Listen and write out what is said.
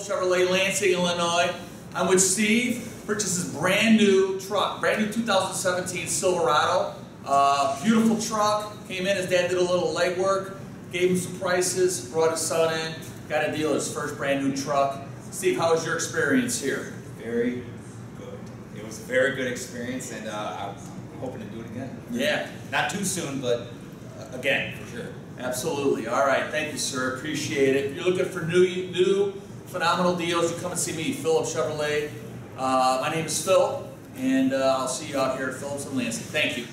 Chevrolet, Lansing, Illinois. I'm with Steve. Purchases brand new truck, brand new 2017 Silverado. Uh, beautiful truck. Came in, his dad did a little legwork, gave him some prices, brought his son in, got a deal, his first brand new truck. Steve, how was your experience here? Very good. It was a very good experience, and uh, I'm hoping to do it again. Yeah, Not too soon, but uh, again, for sure. absolutely. All right, thank you, sir. Appreciate it. If you're looking for new, new, phenomenal deals, you come and see me, Phillips Chevrolet. Uh, my name is Phil, and uh, I'll see you out here at Phillips and Lansing. Thank you.